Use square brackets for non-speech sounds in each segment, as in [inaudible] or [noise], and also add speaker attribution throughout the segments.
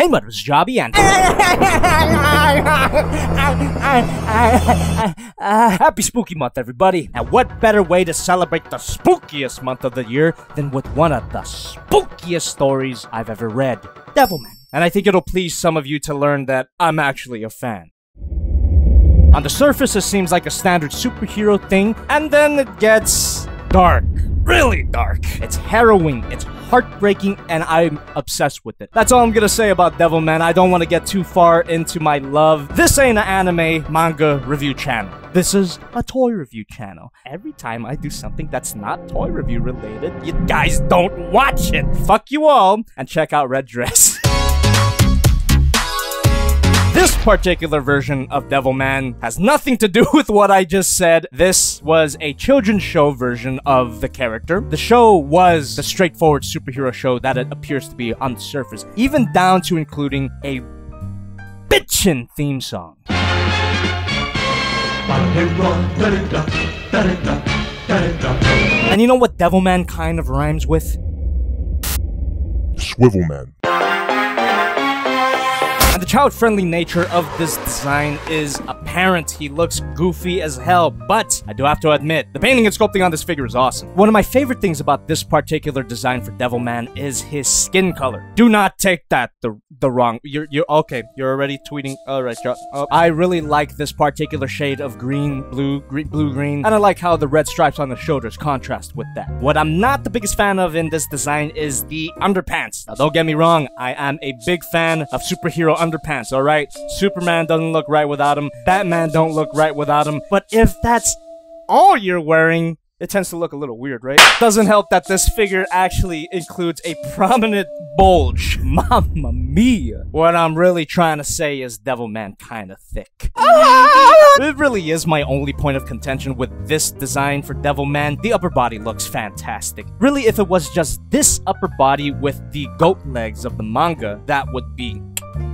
Speaker 1: Name is Jobby, and [laughs] uh, happy Spooky Month, everybody! And what better way to celebrate the spookiest month of the year than with one of the spookiest stories I've ever read, Devilman. And I think it'll please some of you to learn that I'm actually a fan. On the surface, it seems like a standard superhero thing, and then it gets dark. Really dark. It's harrowing, it's heartbreaking, and I'm obsessed with it. That's all I'm gonna say about Devilman. I don't want to get too far into my love. This ain't an anime manga review channel. This is a toy review channel. Every time I do something that's not toy review related, you guys don't watch it. Fuck you all, and check out Red Dress. [laughs] This particular version of Devilman has nothing to do [laughs] with what I just said. This was a children's show version of the character. The show was the straightforward superhero show that it appears to be on the surface, even down to including a bitchin' theme song. And you know what Devilman kind of rhymes with?
Speaker 2: Swivelman.
Speaker 1: And the child-friendly nature of this design is apparent. He looks goofy as hell, but I do have to admit, the painting and sculpting on this figure is awesome. One of my favorite things about this particular design for Devilman is his skin color. Do not take that the the wrong. You're you're okay. You're already tweeting. All right, oh, I really like this particular shade of green, blue, green, blue, green, and I like how the red stripes on the shoulders contrast with that. What I'm not the biggest fan of in this design is the underpants. Now, don't get me wrong. I am a big fan of superhero underpants underpants, alright? Superman doesn't look right without them. Batman don't look right without them. But if that's all you're wearing, it tends to look a little weird, right? Doesn't help that this figure actually includes a prominent bulge. [laughs] Mamma mia. What I'm really trying to say is Devilman kinda thick. [laughs] it really is my only point of contention with this design for Devilman. The upper body looks fantastic. Really, if it was just this upper body with the goat legs of the manga, that would be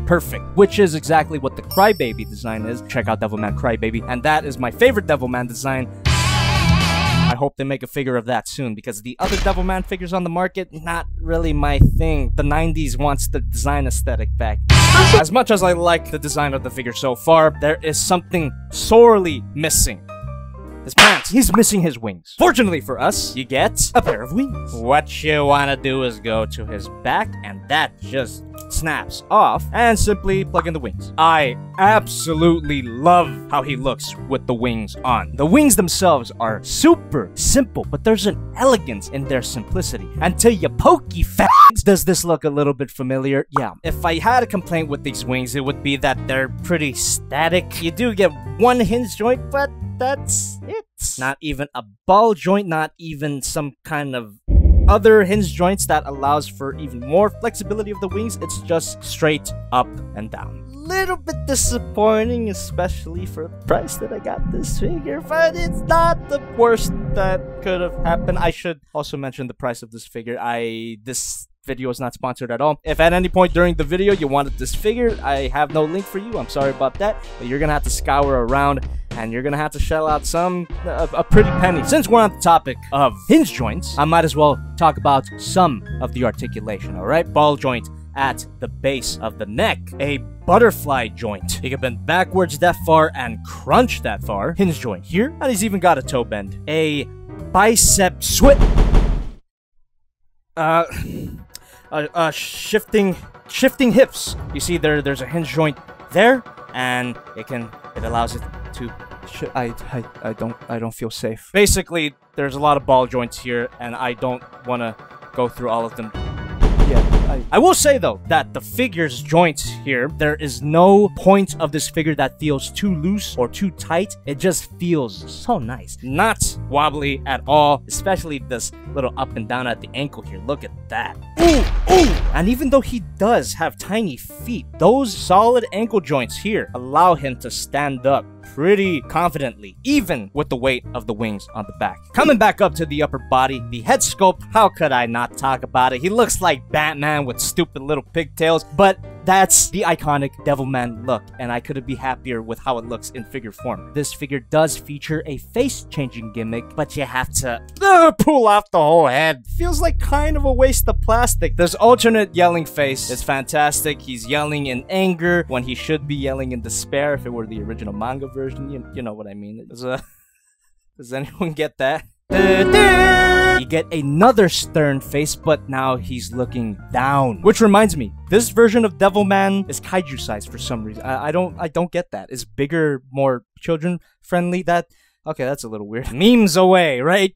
Speaker 1: perfect, which is exactly what the Crybaby design is. Check out Devilman Crybaby, and that is my favorite Devilman design. I hope they make a figure of that soon because the other Devilman figures on the market, not really my thing. The 90s wants the design aesthetic back. As much as I like the design of the figure so far, there is something sorely missing his pants. He's missing his wings. Fortunately for us, you get a pair of wings. What you wanna do is go to his back, and that just snaps off, and simply plug in the wings. I absolutely love how he looks with the wings on. The wings themselves are super simple, but there's an elegance in their simplicity. And to you pokey fags, does this look a little bit familiar? Yeah. If I had a complaint with these wings, it would be that they're pretty static. You do get one hinge joint, but that's it. Not even a ball joint, not even some kind of other hinge joints that allows for even more flexibility of the wings. It's just straight up and down. Little bit disappointing, especially for the price that I got this figure, but it's not the worst that could have happened. I should also mention the price of this figure. I this video is not sponsored at all. If at any point during the video you wanted this figure, I have no link for you. I'm sorry about that, but you're gonna have to scour around and you're gonna have to shell out some uh, a pretty penny. Since we're on the topic of hinge joints, I might as well talk about some of the articulation. All right, ball joint at the base of the neck, a butterfly joint. He can bend backwards that far and crunch that far. Hinge joint here, and he's even got a toe bend. A bicep switch. Uh, uh, uh, shifting, shifting hips. You see, there, there's a hinge joint there, and it can, it allows it to. I, I, I don't, I don't feel safe. Basically, there's a lot of ball joints here, and I don't want to go through all of them I will say though that the figure's joints here, there is no point of this figure that feels too loose or too tight. It just feels so nice. Not wobbly at all, especially this little up and down at the ankle here. Look at that. Ooh, ooh. And even though he does have tiny feet, those solid ankle joints here allow him to stand up pretty confidently, even with the weight of the wings on the back. Coming back up to the upper body, the head sculpt, how could I not talk about it? He looks like Batman with stupid little pigtails, but That's the iconic Devilman look, and I couldn't be happier with how it looks in figure form. This figure does feature a face-changing gimmick, but you have to uh, pull off the whole head. Feels like kind of a waste of plastic. This alternate yelling face is fantastic. He's yelling in anger when he should be yelling in despair if it were the original manga version. You, you know what I mean. Uh, [laughs] does anyone get that? You get another stern face, but now he's looking down. Which reminds me, this version of Devilman is kaiju sized for some reason. I, I don't I don't get that. Is bigger more children friendly? That okay, that's a little weird. Memes away, right?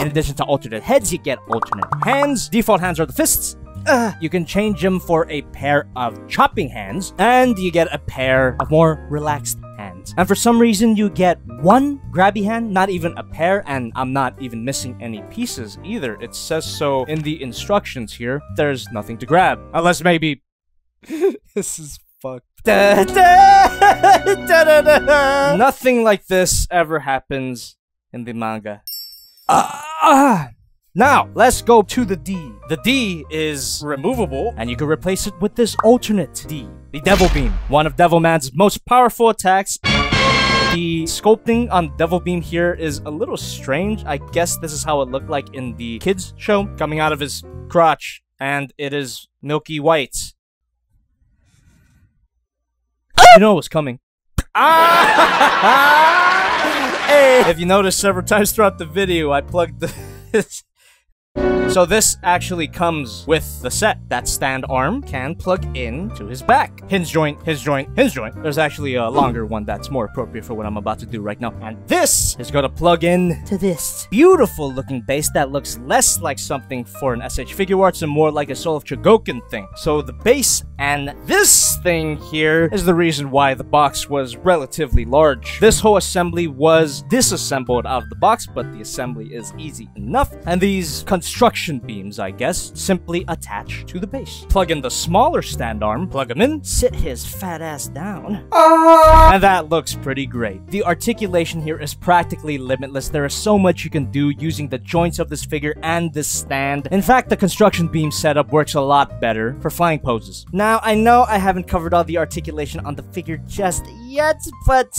Speaker 1: In addition to alternate heads, you get alternate hands. Default hands are the fists. Uh, you can change them for a pair of chopping hands, and you get a pair of more relaxed hands. And for some reason, you get one grabby hand, not even a pair, and I'm not even missing any pieces either. It says so in the instructions here. There's nothing to grab. Unless maybe... [laughs] this is fucked. [laughs] Da, da, Nothing like this ever happens in the manga. Ah! Now, let's go to the D. The D is removable, and you can replace it with this alternate D. The Devil Beam, one of Devilman's most powerful attacks. The sculpting on Devil Beam here is a little strange. I guess this is how it looked like in the kids show, coming out of his crotch, and it is milky white. You know it was coming. Ah! [laughs] hey. If you notice several times throughout the video, I plugged this so this actually comes with the set. That stand arm can plug in to his back. Hinge joint, hinge joint, hinge joint. There's actually a longer one that's more appropriate for what I'm about to do right now. And this is gonna plug in to this beautiful looking base that looks less like something for an SH Figuarts and more like a Soul of Chogokin thing. So the base and this thing here is the reason why the box was relatively large. This whole assembly was disassembled out of the box, but the assembly is easy enough. And these construction beams, I guess, simply attach to the base. Plug in the smaller stand arm, plug him in, sit his fat ass down. Ah! And that looks pretty great. The articulation here is practically limitless. There is so much you can do using the joints of this figure and this stand. In fact, the construction beam setup works a lot better for flying poses. Now, I know I haven't covered all the articulation on the figure just yet, but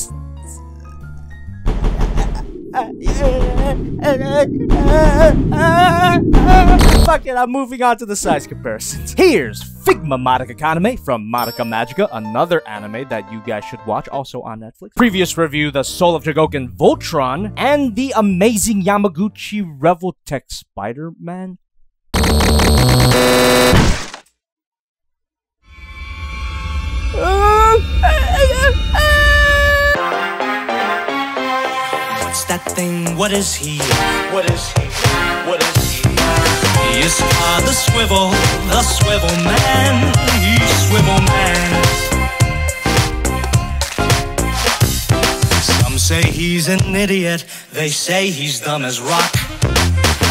Speaker 1: [laughs] Fuck it, I'm moving on to the size comparisons. Here's Figma Madoka Kaname from Madoka Magica, another anime that you guys should watch, also on Netflix. Previous review, The Soul of Chogokin Voltron, and the amazing Yamaguchi Revoltech Spider-Man. [laughs]
Speaker 2: that thing? What is he? What is he? What is he? He is the Swivel, the Swivel Man. He's Swivel Man. Some say he's an idiot. They say he's dumb as rock.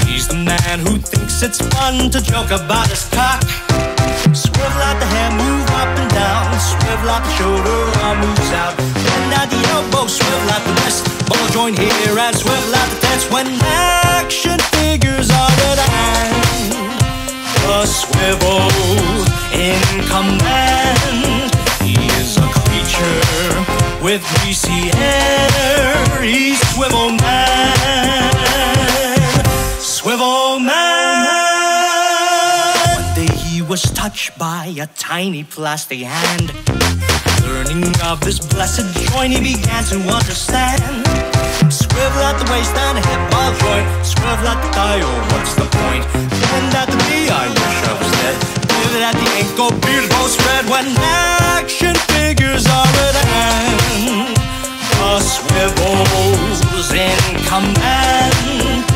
Speaker 2: He's the man who thinks it's fun to joke about his cock. Swivel out the hand, move up and down. Swivel out the shoulder, arm moves out. Bend out the elbow, swivel out the wrist. Ball joint here and swivel out the tents when action figures are at hand. The swivel in command. He is a creature with greasy by a tiny plastic hand. Learning of this blessed joint, he began to understand. Swivel at the waist and hip ball joint. Swivel at the thigh, oh, what's the point? And at the knee, I wish I was dead. Pivot at the ankle, beard both spread. When action figures are at hand, the swivel's in command.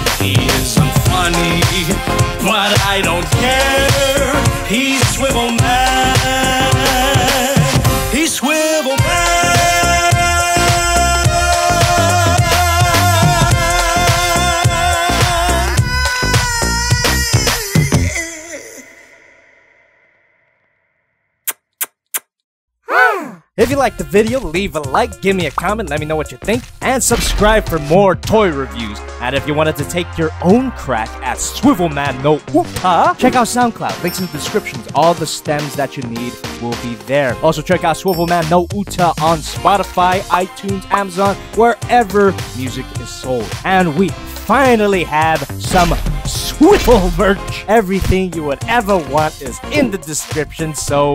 Speaker 1: If you liked the video, leave a like, give me a comment, let me know what you think, and subscribe for more toy reviews. And if you wanted to take your own crack at Swivel Man no Uta, check out SoundCloud. Links in the descriptions. All the stems that you need will be there. Also, check out Swivel Man no Uta on Spotify, iTunes, Amazon, wherever music is sold. And we finally have some swivel merch. Everything you would ever want is in the description, so